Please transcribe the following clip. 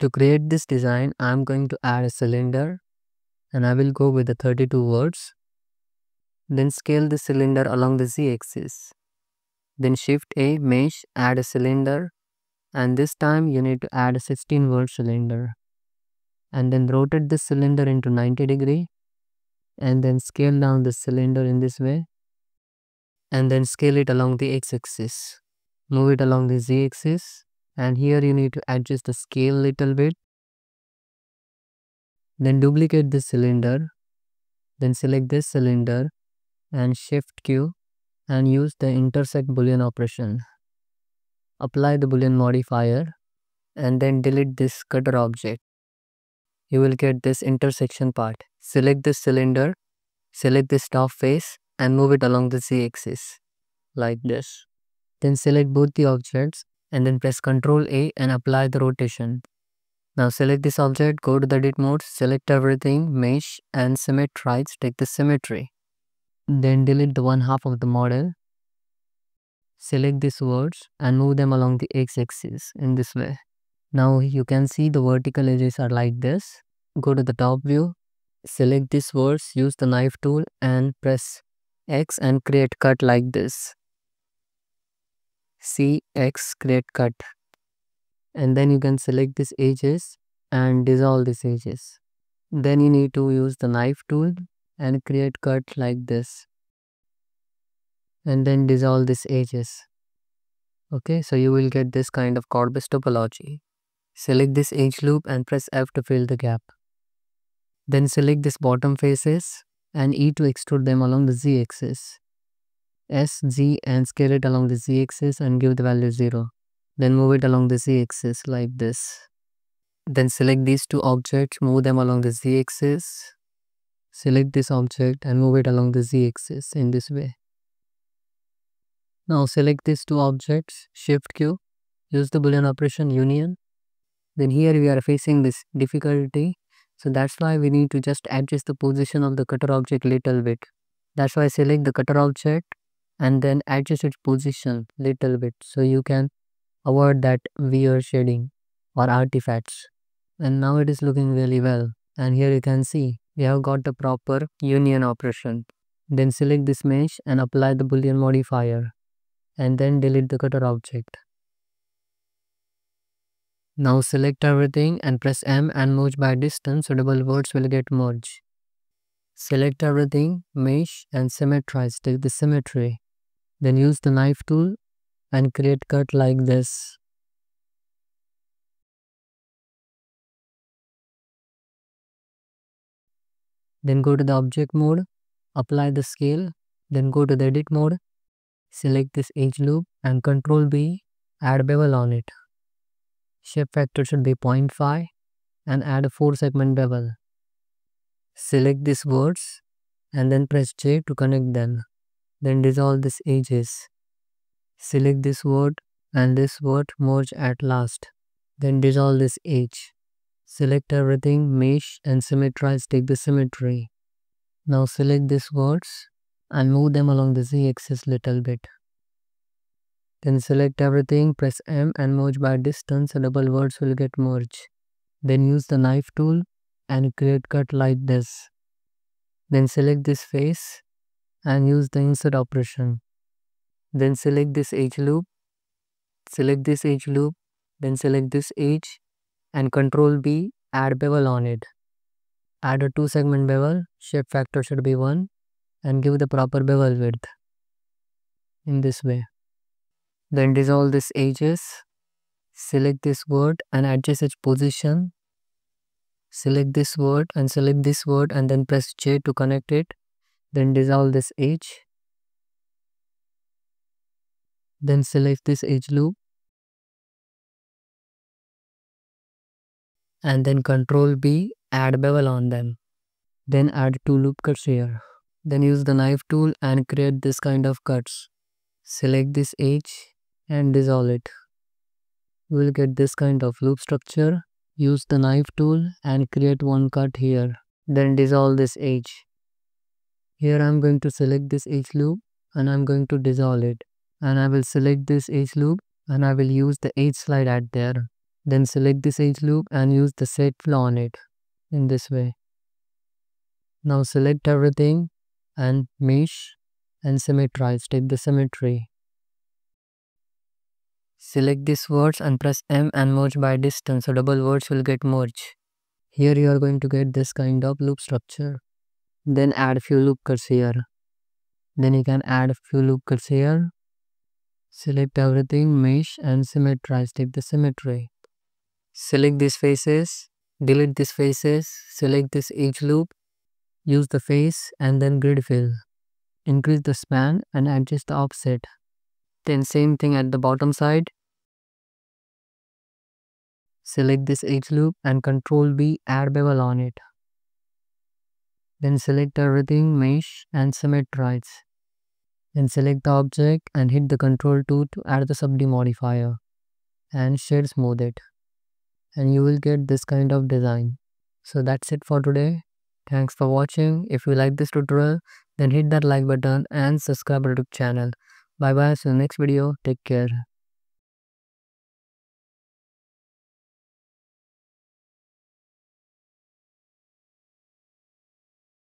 To create this design, I am going to add a cylinder and I will go with the 32 verts. Then scale the cylinder along the z-axis. Then shift A, mesh, add a cylinder and this time you need to add a 16 vert cylinder. And then rotate the cylinder into 90 degree and then scale down the cylinder in this way and then scale it along the x-axis. Move it along the z-axis and here you need to adjust the scale little bit. Then duplicate the cylinder. Then select this cylinder and shift Q and use the intersect boolean operation. Apply the boolean modifier and then delete this cutter object. You will get this intersection part. Select this cylinder, select this top face and move it along the z-axis like this. Then select both the objects and then press Ctrl A and apply the rotation. Now select this object, go to the edit mode, select everything, mesh and symmetrize, take the symmetry. Then delete the one half of the model. Select these verts and move them along the x-axis in this way. Now you can see the vertical edges are like this. Go to the top view, select these verts, use the knife tool and press X and create cut like this. CX create cut. And then you can select these edges and dissolve these edges. Then you need to use the knife tool and create cut like this. And then dissolve these edges. Okay, so you will get this kind of quad-based topology. Select this edge loop and press F to fill the gap. Then select this bottom faces and E to extrude them along the z-axis. S, Z and scale it along the z-axis and give the value 0. Then move it along the z-axis like this. Then select these two objects, move them along the z-axis. Select this object and move it along the z-axis in this way. Now select these two objects, shift Q, use the boolean operation union. Then here we are facing this difficulty so that's why we need to just adjust the position of the cutter object little bit. That's why I select the cutter object and then adjust its position little bit so you can avoid that weird shading or artifacts. And now it is looking really well. And here you can see we have got the proper union operation. Then select this mesh and apply the boolean modifier and then delete the cutter object. Now select everything and press M and merge by distance so double verts will get merged. Select everything, mesh and symmetrize, take the symmetry. Then use the knife tool and create cut like this. Then go to the object mode, apply the scale, then go to the edit mode, select this edge loop and control B, add bevel on it. Shape factor should be 0.5 and add a 4 segment bevel. Select these verts and then press J to connect them. Then dissolve this edges. Select this vert and this vert merge at last. Then dissolve this edge. Select everything, mesh and symmetrize, take the symmetry. Now select these verts and move them along the z-axis little bit. Then select everything, press M and merge by distance, double verts will get merged. Then use the knife tool and create cut like this. Then select this face and use the inset operation. Then select this edge loop, select this edge loop, then select this edge and control B, add bevel on it. Add a 2 segment bevel, shape factor should be 1 and give the proper bevel width in this way. Then dissolve these edges. Select this vert and adjust its position. Select this vert and select this vert and then press J to connect it. Then dissolve this edge. Then select this edge loop. And then control B, add bevel on them. Then add two loop cuts here. Then use the knife tool and create this kind of cuts. Select this edge and dissolve it. Will get this kind of loop structure. Use the knife tool and create one cut here. Then dissolve this edge. Here I am going to select this edge loop and I am going to dissolve it. And I will select this edge loop and I will use the edge slide at there. Then select this edge loop and use the set flow on it in this way. Now select everything and mesh and symmetrize. Take the symmetry. Select these verts and press M and merge by distance so double verts will get merged. Here you are going to get this kind of loop structure. Then add few loop cuts here. Then you can add a few loop cuts here. Select everything, mesh and symmetrize. Take the symmetry. Select these faces, delete these faces, select this edge loop, use the face and then grid fill. Increase the span and adjust the offset. Then same thing at the bottom side. Select this edge loop and control B add bevel on it. Then select everything, mesh and submit rights. Then select the object and hit the control 2 to add the subD modifier and shade smooth it. And you will get this kind of design. So that's it for today. Thanks for watching. If you like this tutorial, then hit that like button and subscribe to the channel. Bye bye. See you next video. Take care.